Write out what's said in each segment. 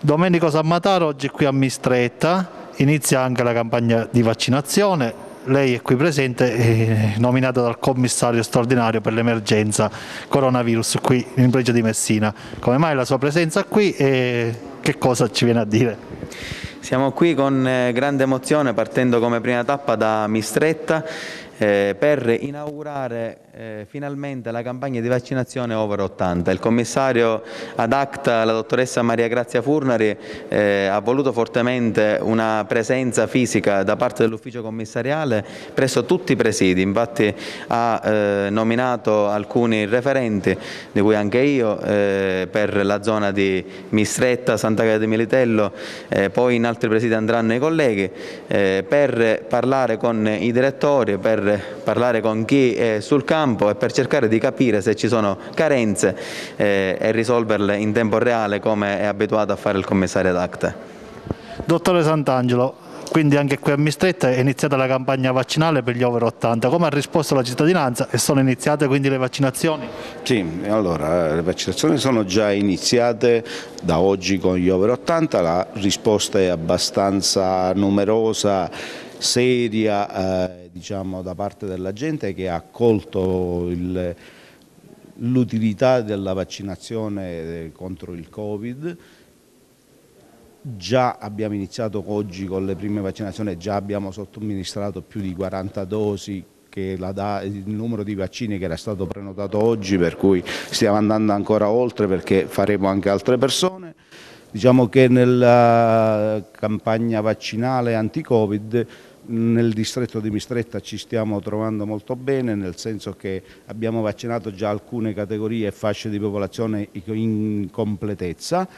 Domenico Sammataro oggi qui a Mistretta, inizia anche la campagna di vaccinazione. Lei è qui presente, è nominato dal commissario straordinario per l'emergenza coronavirus qui in Pregio di Messina. Come mai la sua presenza qui e che cosa ci viene a dire? Siamo qui con eh, grande emozione partendo come prima tappa da Mistretta eh, per inaugurare eh, finalmente la campagna di vaccinazione over 80. Il commissario ad acta, la dottoressa Maria Grazia Furnari, eh, ha voluto fortemente una presenza fisica da parte dell'ufficio commissariale presso tutti i presidi, infatti ha eh, nominato alcuni referenti, di cui anche io, eh, per la zona di Mistretta, Santa Caia di Militello, eh, poi in altri presidi andranno i colleghi, per parlare con i direttori, per parlare con chi è sul campo, e per cercare di capire se ci sono carenze eh, e risolverle in tempo reale come è abituato a fare il commissario d'Acte. Dottore Sant'Angelo, quindi anche qui a Mistretta è iniziata la campagna vaccinale per gli over 80. Come ha risposto la cittadinanza e sono iniziate quindi le vaccinazioni? Sì, allora le vaccinazioni sono già iniziate da oggi con gli over 80, la risposta è abbastanza numerosa, seria. Eh, diciamo, da parte della gente che ha accolto l'utilità della vaccinazione contro il Covid. Già abbiamo iniziato oggi con le prime vaccinazioni, già abbiamo sottoministrato più di 40 dosi la, il numero di vaccini che era stato prenotato oggi, per cui stiamo andando ancora oltre perché faremo anche altre persone. Diciamo che nella campagna vaccinale anti-Covid nel distretto di Mistretta ci stiamo trovando molto bene, nel senso che abbiamo vaccinato già alcune categorie e fasce di popolazione in completezza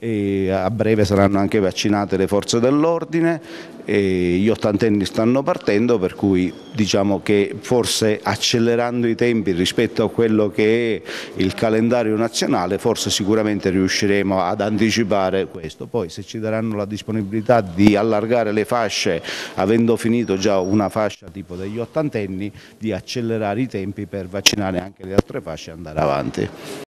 e a breve saranno anche vaccinate le forze dell'ordine, gli ottantenni stanno partendo per cui diciamo che forse accelerando i tempi rispetto a quello che è il calendario nazionale forse sicuramente riusciremo ad anticipare questo, poi se ci daranno la disponibilità di allargare le fasce avendo finito già una fascia tipo degli ottantenni di accelerare i tempi per vaccinare anche le altre fasce e andare avanti.